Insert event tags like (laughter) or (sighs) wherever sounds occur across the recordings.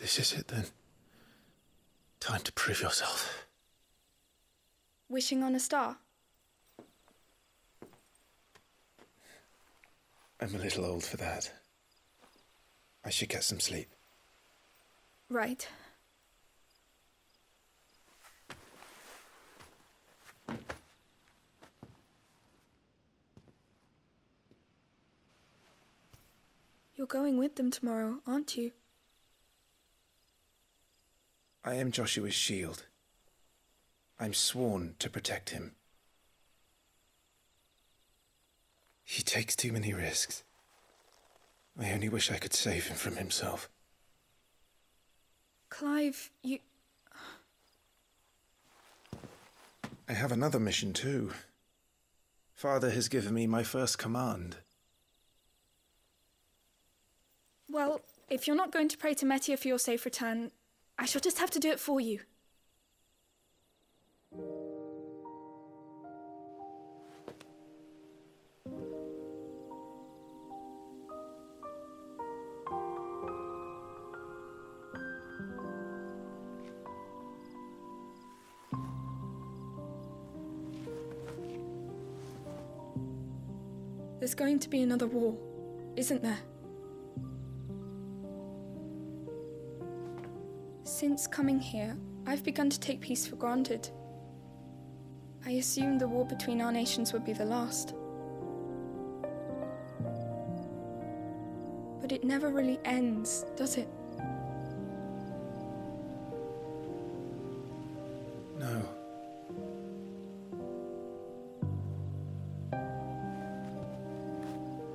This is it then. Time to prove yourself. Wishing on a star? I'm a little old for that. I should get some sleep. Right. You're going with them tomorrow, aren't you? I am Joshua's shield. I'm sworn to protect him. He takes too many risks. I only wish I could save him from himself. Clive, you. I have another mission too. Father has given me my first command. Well, if you're not going to pray to Metia for your safe return, I shall just have to do it for you. There's going to be another war, isn't there? Since coming here, I've begun to take peace for granted. I assumed the war between our nations would be the last. But it never really ends, does it? No.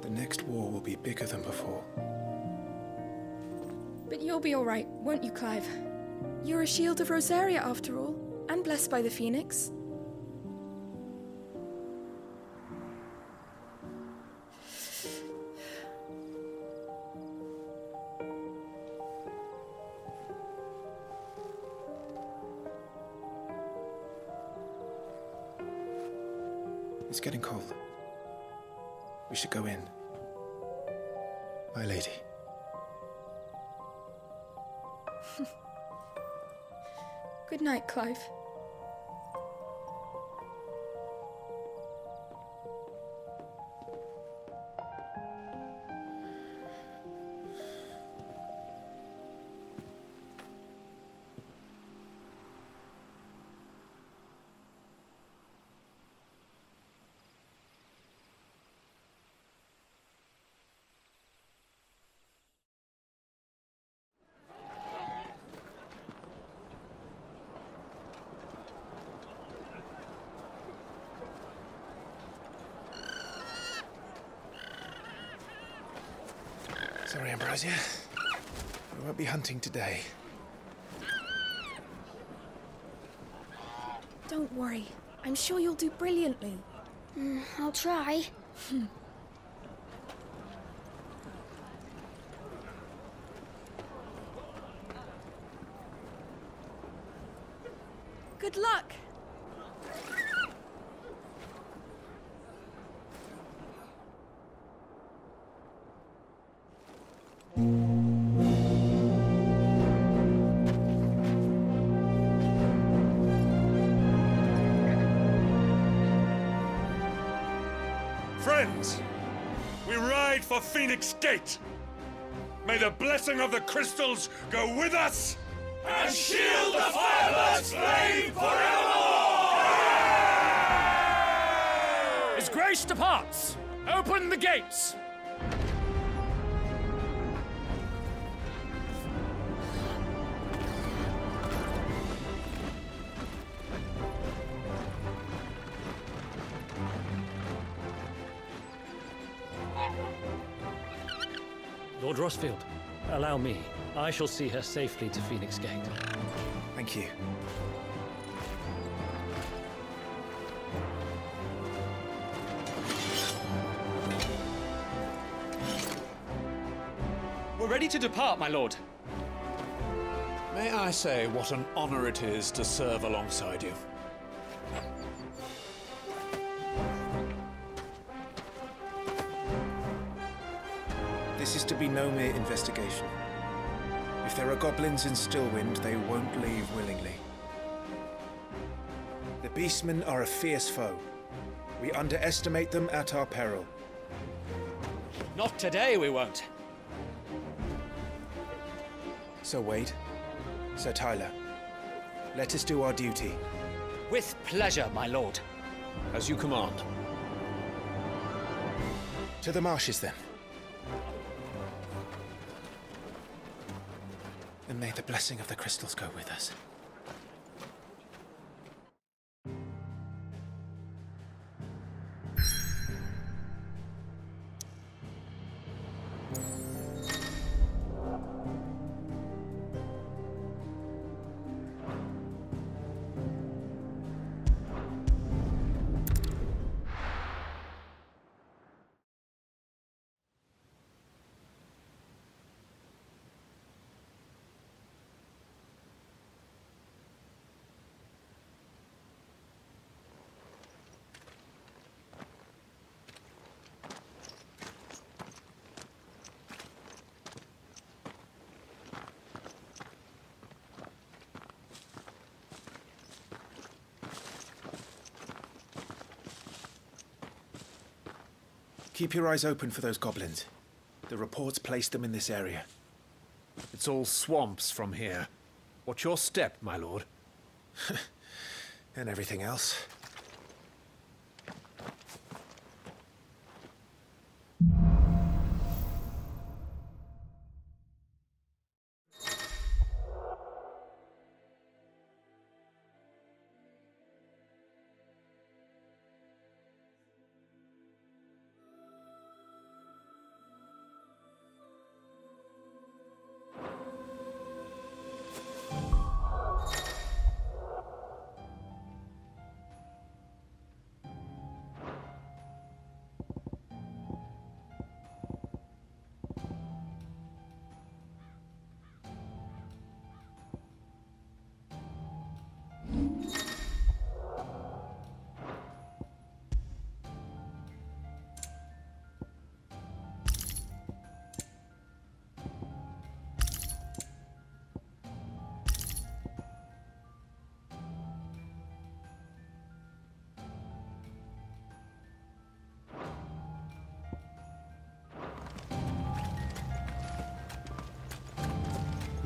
The next war will be bigger than before. But you'll be alright, won't you, Clive? You're a shield of Rosaria, after all, and blessed by the Phoenix. It's getting cold. We should go in. Night, Clive. Sorry, Ambrosia. We won't be hunting today. Don't worry. I'm sure you'll do brilliantly. Mm, I'll try. (laughs) for Phoenix Gate. May the blessing of the crystals go with us and shield the Firebird's flame forevermore! As grace departs, open the gates! Lord Rosfield, allow me. I shall see her safely to Phoenix Gate. Thank you. We're ready to depart, my lord. May I say what an honor it is to serve alongside you? No mere investigation. If there are goblins in Stillwind, they won't leave willingly. The Beastmen are a fierce foe. We underestimate them at our peril. Not today, we won't. Sir Wade, Sir Tyler, let us do our duty. With pleasure, my lord. As you command. To the marshes, then. And may the blessing of the crystals go with us. Keep your eyes open for those goblins. The reports place them in this area. It's all swamps from here. Watch your step, my lord. (laughs) And everything else.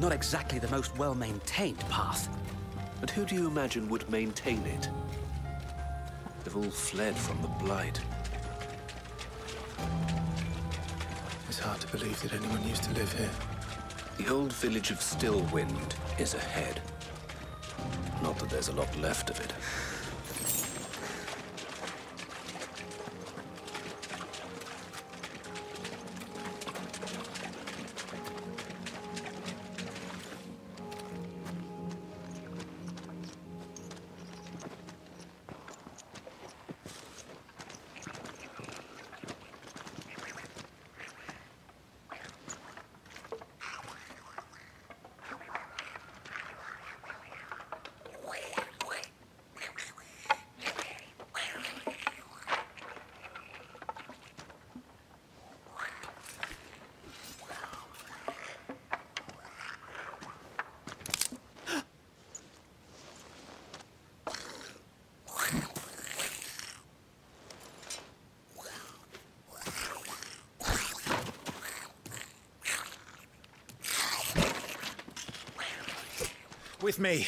Not exactly the most well-maintained path. And who do you imagine would maintain it? They've all fled from the Blight. It's hard to believe that anyone used to live here. The old village of Stillwind is ahead. Not that there's a lot left of it. With me.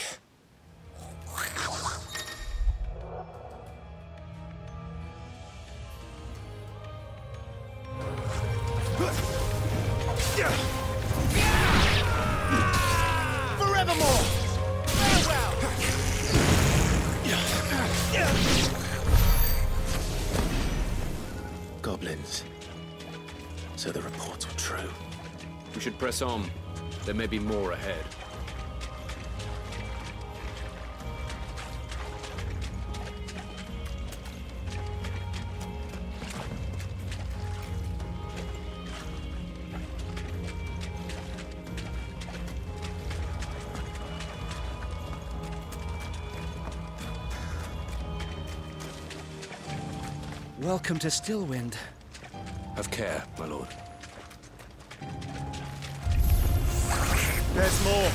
Forevermore! Goblins. So the reports were true. We should press on. There may be more ahead. Welcome to Stillwind. Have care, my lord. There's more.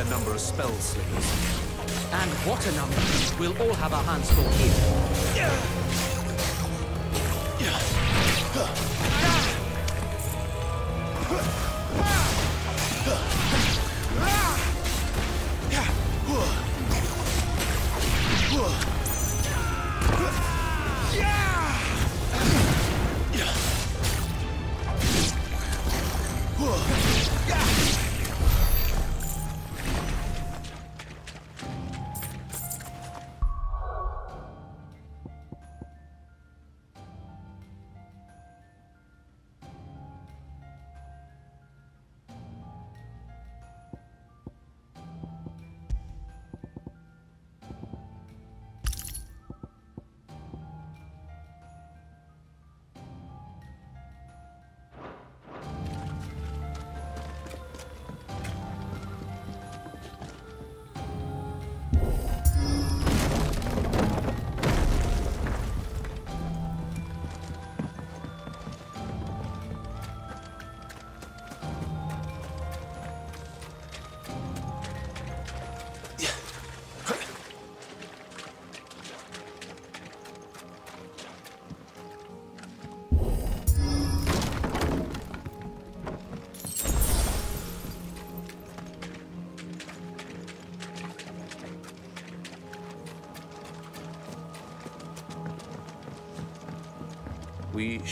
Their number of spell slingers. And what a number! We'll all have our hands full here.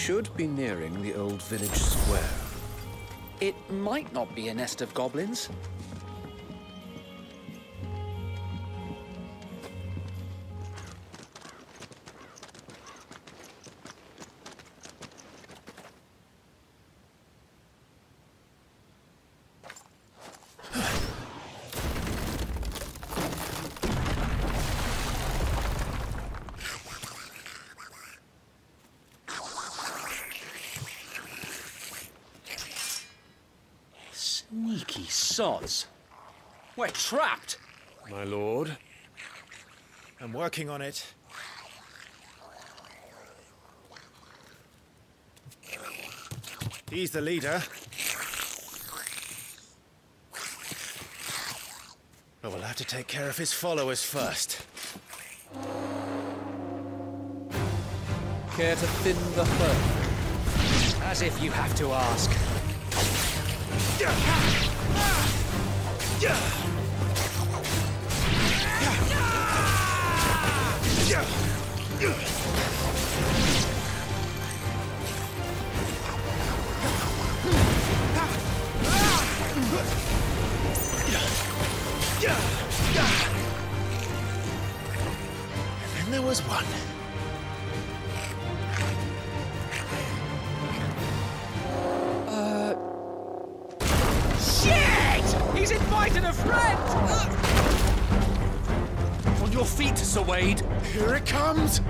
Should be nearing the old village square. It might not be a nest of goblins. Working on it. He's the leader. But we'll have to take care of his followers first. Care to thin the herd? As if you have to ask. And then there was one. Uh... Shit! He's invited a friend! Uh your feet, Sir Wade. Here it comes!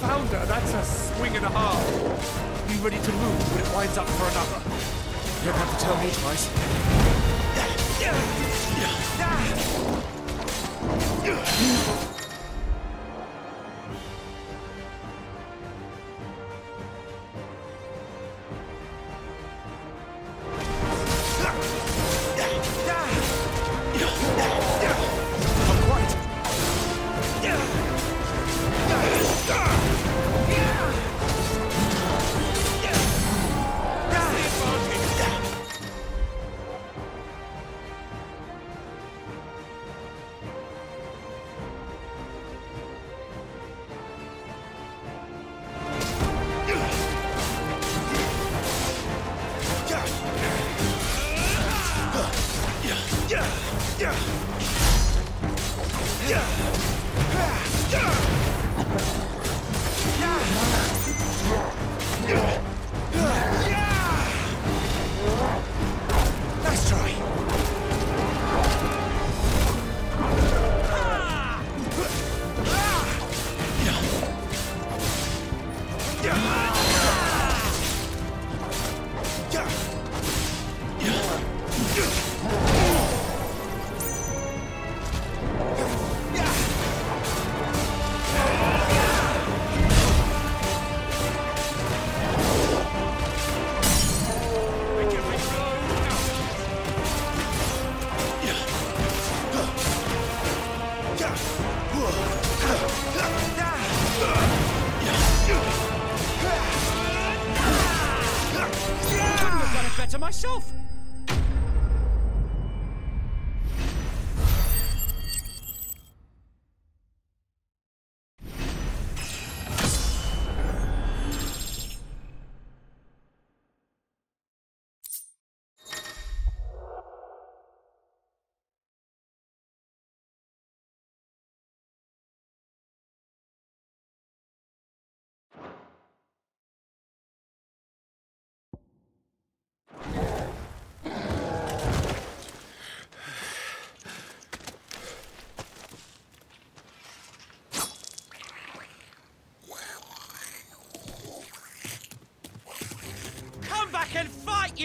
Founder, that's a swing and a half. Be ready to move when it winds up for another. You don't have to tell me twice. Nice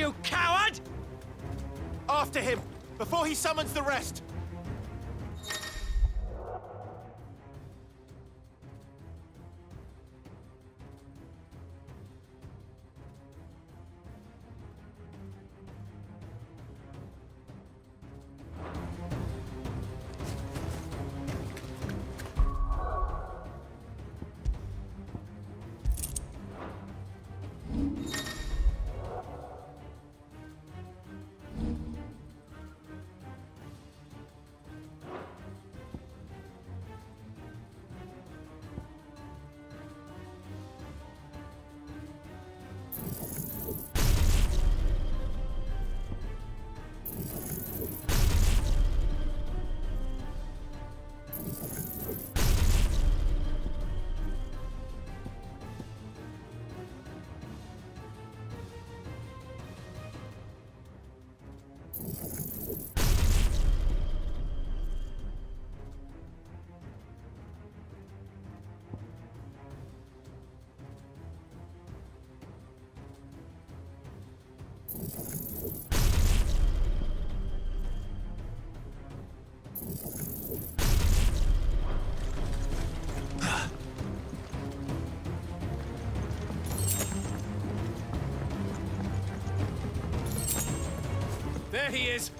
you coward! After him, before he summons the rest. He is.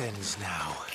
Ends now.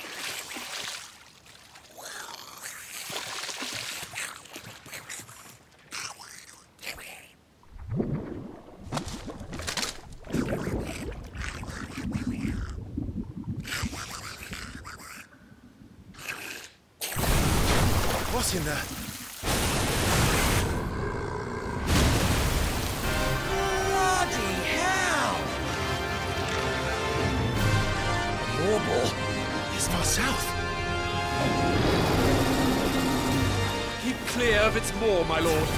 Clear of its maw, my lord.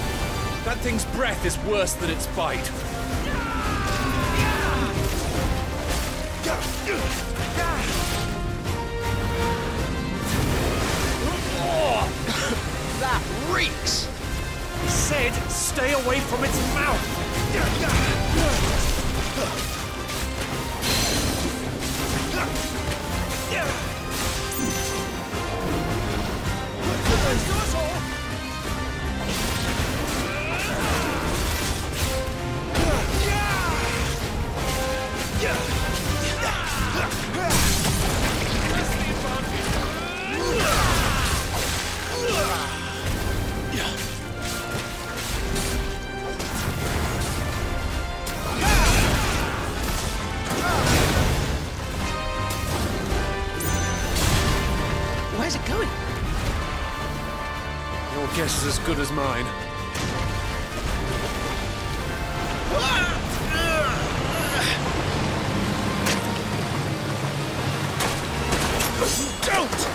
That thing's breath is worse than its bite. That reeks! I said, stay away from its mouth! As good as mine. Don't!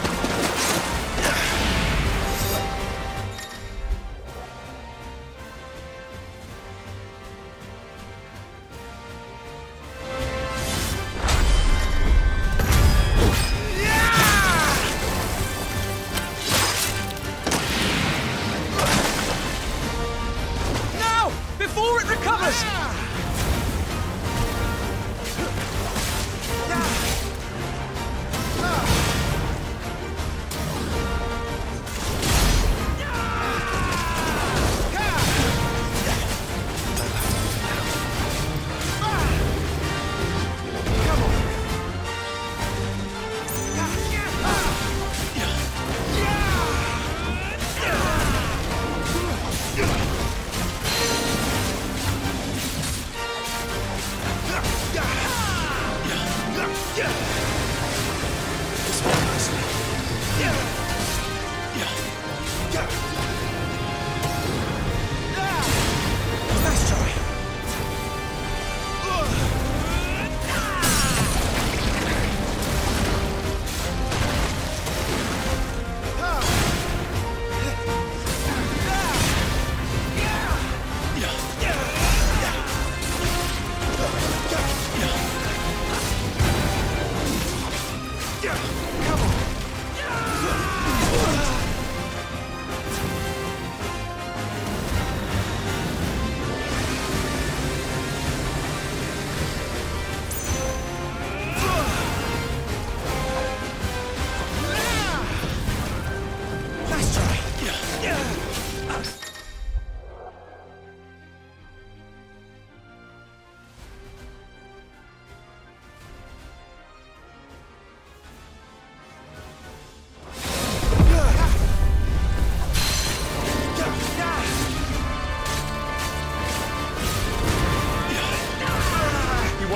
César.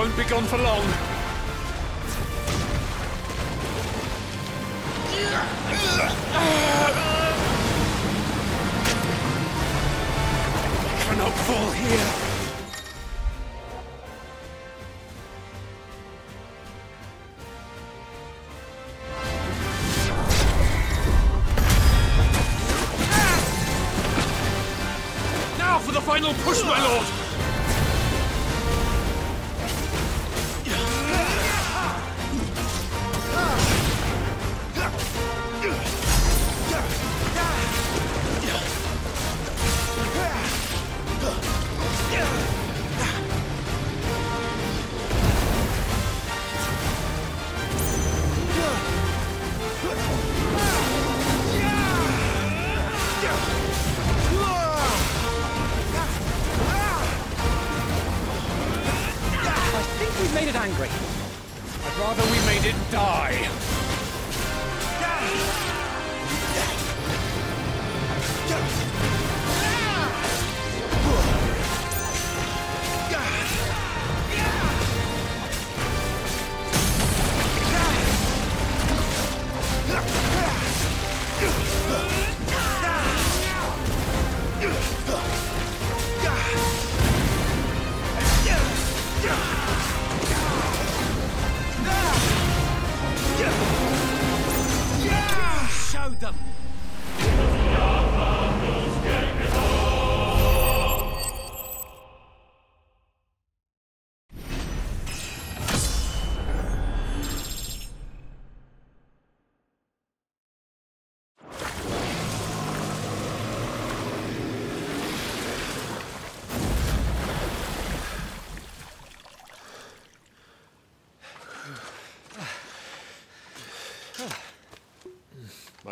Won't be gone for long. Cannot fall here.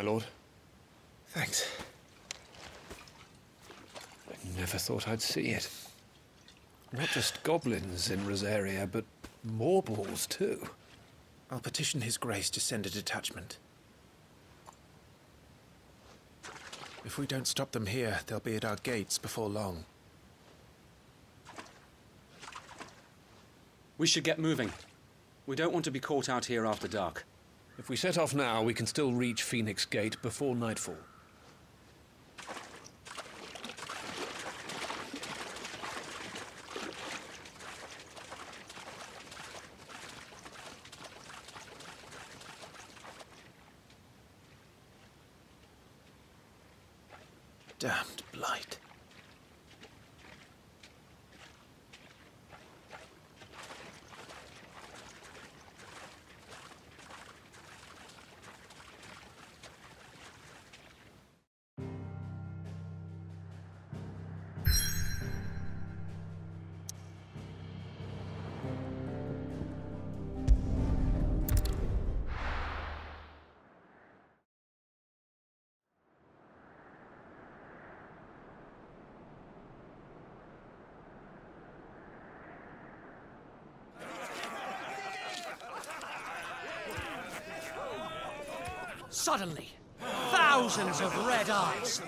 My lord, Thanks. I never thought I'd see it. Not just goblins in Rosaria, but morbols too. I'll petition His Grace to send a detachment. If we don't stop them here, they'll be at our gates before long. We should get moving. We don't want to be caught out here after dark. If we set off now, we can still reach Phoenix Gate before nightfall. Suddenly, thousands of red eyes.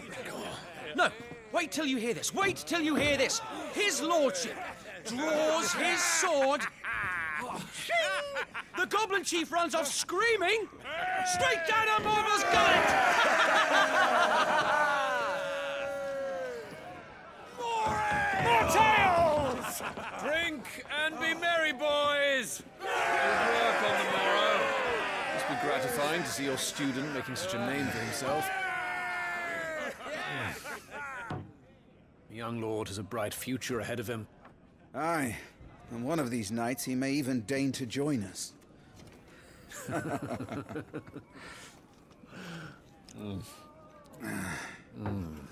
No, wait till you hear this. Wait till you hear this. His lordship draws his sword. The goblin chief runs off screaming straight down a Morbol's More tales! Drink and be merry, boys! Good work on the morrow. Must to see your student making such a name for himself. The young lord has a bright future ahead of him. Aye, and one of these nights he may even deign to join us. Mm. (laughs) (laughs) (sighs)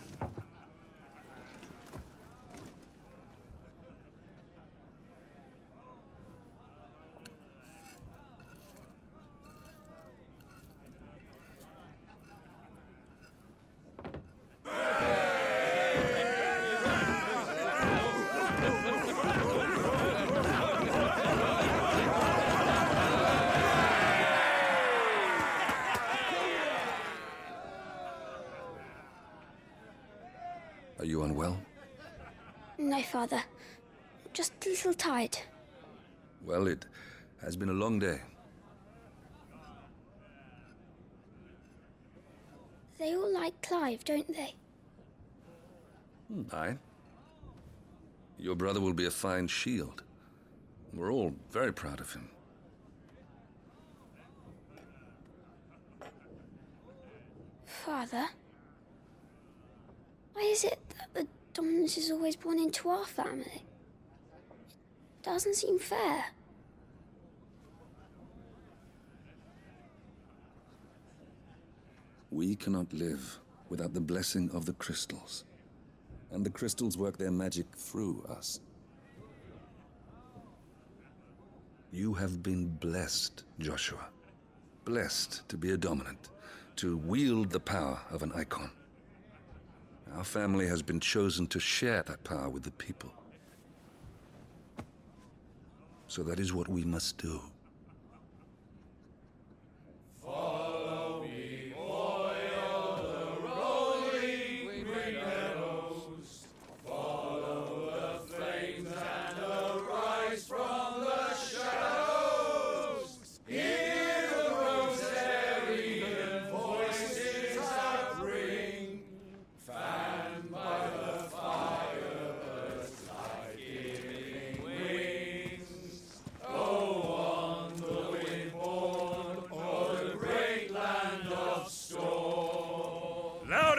Are you unwell? No, Father. Just a little tired. Well, it has been a long day. They all like Clive, don't they? Hmm, Aye. Your brother will be a fine shield. We're all very proud of him. Father? Why is it dominance is always born into our family? It doesn't seem fair. We cannot live without the blessing of the crystals. And the crystals work their magic through us. You have been blessed, Joshua. Blessed to be a dominant, to wield the power of an Eikon. Our family has been chosen to share that power with the people. So that is what we must do.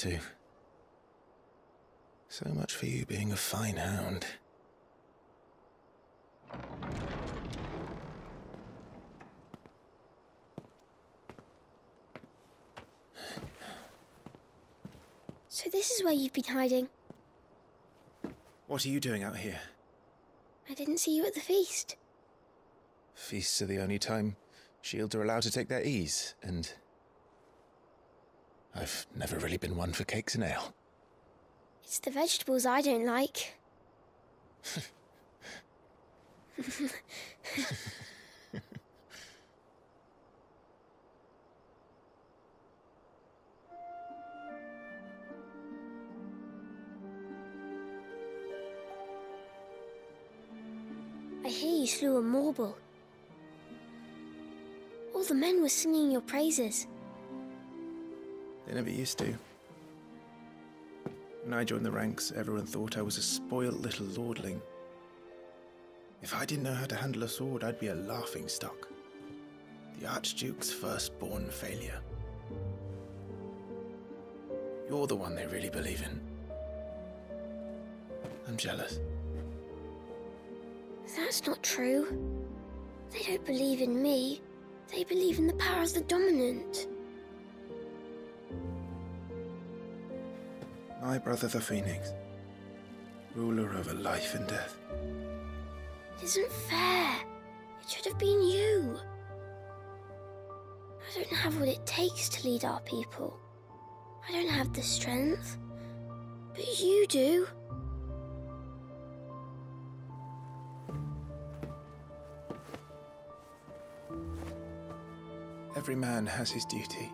to. So much for you being a fine hound. So this is where you've been hiding. What are you doing out here? I didn't see you at the feast. Feasts are the only time shields are allowed to take their ease, and. I've never really been one for cakes and ale. It's the vegetables I don't like. I hear you slew a Morbol. All the men were singing your praises. They never used to. When I joined the ranks, everyone thought I was a spoilt little lordling. If I didn't know how to handle a sword, I'd be a laughing stock. The Archduke's firstborn failure. You're the one they really believe in. I'm jealous. That's not true. They don't believe in me. They believe in the power of the dominant. My brother the Phoenix, ruler over life and death. It isn't fair. It should have been you. I don't have what it takes to lead our people. I don't have the strength. But you do. Every man has his duty.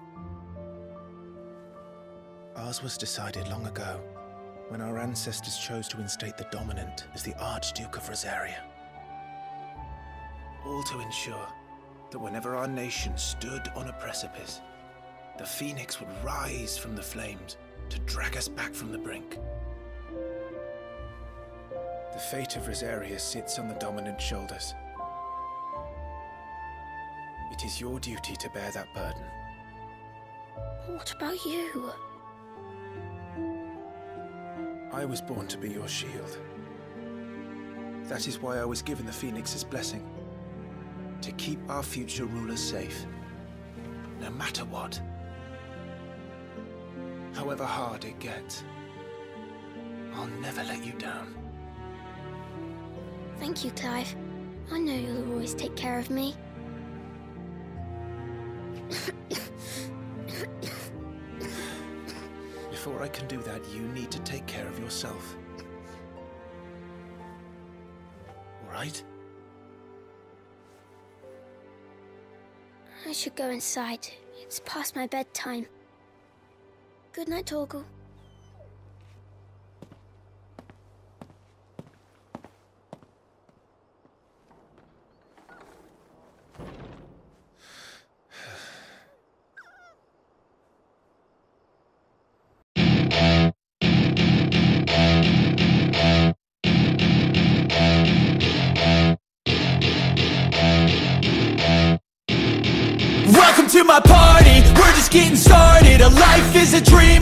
Ours was decided long ago, when our ancestors chose to instate the dominant as the Archduke of Rosaria. All to ensure that whenever our nation stood on a precipice, the phoenix would rise from the flames to drag us back from the brink. The fate of Rosaria sits on the dominant's shoulders. It is your duty to bear that burden. What about you? I was born to be your shield. That is why I was given the Phoenix's blessing. To keep our future rulers safe. No matter what. However hard it gets. I'll never let you down. Thank you, Clive. I know you'll always take care of me. Before I can do that, you need to take care of yourself. All right? I should go inside. It's past my bedtime. Good night, Torgal. A dream